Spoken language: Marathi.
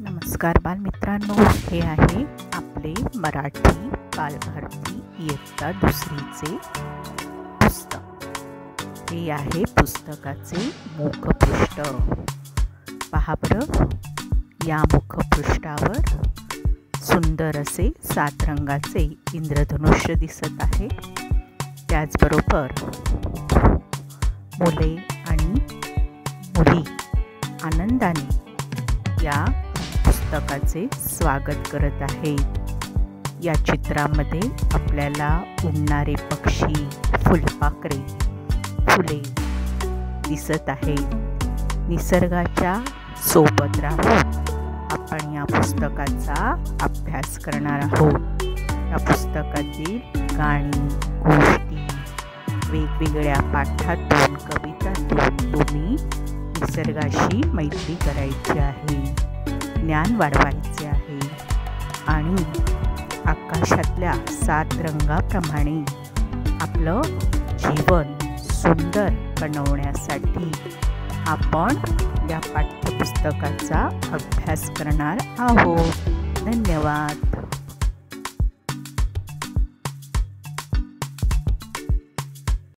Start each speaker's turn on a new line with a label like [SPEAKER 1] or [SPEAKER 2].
[SPEAKER 1] नमस्कार बालमित्रांनो हे आहे आपले मराठी बालभारती इयत्ता दुसरीचे पुस्तक. हे आहे पुस्तकाचे मुखपृष्ठ. पहा बरं या मुखपृष्ठावर सुंदर असे सात रंगाचे इंद्रधनुष्य दिसत आहे. त्याचबरोबर मुले आणि मुली आनंदाने या पुस्तकाचे स्वागत करत आहे. या चित्रामध्ये आपल्याला उडणारे पक्षी फुलपाखरे फुले दिसत आहे निसर्गाच्या सोबत राहून आपण या पुस्तकाचा अभ्यास करणार आहोत. या पुस्तकातील गाणी गोष्टी वेगवेगळ्या पाठातून कवितातून तुम्ही निसर्गाशी मैत्री करायची आहे. ज्ञान वाढवायचे आहे. आणि आकाशातल्या सात रंगाप्रमाणे आपलं जीवन सुंदर बनवण्यासाठी आपण या पाठ्यपुस्तकाचा अभ्यास करणार आहोत. धन्यवाद.